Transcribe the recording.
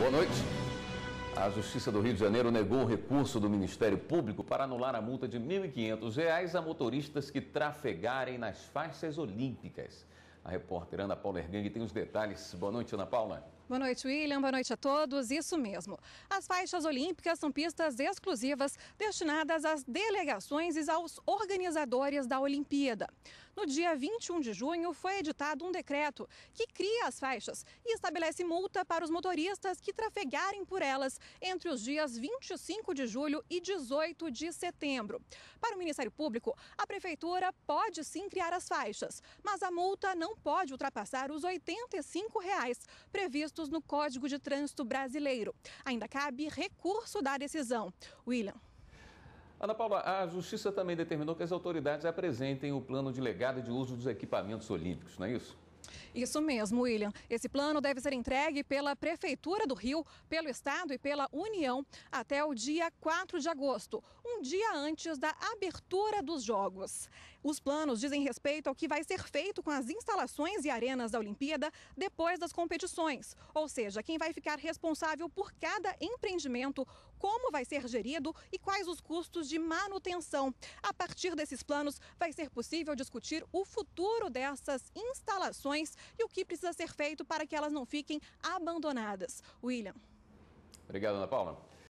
Boa noite. A Justiça do Rio de Janeiro negou o recurso do Ministério Público para anular a multa de R$ 1.500 a motoristas que trafegarem nas faixas olímpicas. A repórter Ana Paula Ergang tem os detalhes. Boa noite, Ana Paula. Boa noite, William. Boa noite a todos. Isso mesmo. As faixas olímpicas são pistas exclusivas destinadas às delegações e aos organizadores da Olimpíada. No dia 21 de junho, foi editado um decreto que cria as faixas e estabelece multa para os motoristas que trafegarem por elas entre os dias 25 de julho e 18 de setembro. Para o Ministério Público, a Prefeitura pode sim criar as faixas, mas a multa não pode ultrapassar os 85 reais previstos no Código de Trânsito Brasileiro. Ainda cabe recurso da decisão. William. Ana Paula, a Justiça também determinou que as autoridades apresentem o plano de legado de uso dos equipamentos olímpicos, não é isso? Isso mesmo, William. Esse plano deve ser entregue pela Prefeitura do Rio, pelo Estado e pela União até o dia 4 de agosto, um dia antes da abertura dos Jogos. Os planos dizem respeito ao que vai ser feito com as instalações e arenas da Olimpíada depois das competições, ou seja, quem vai ficar responsável por cada empreendimento, como vai ser gerido e quais os custos de manutenção. A partir desses planos, vai ser possível discutir o futuro dessas instalações e o que precisa ser feito para que elas não fiquem abandonadas. William. Obrigado, Ana Paula.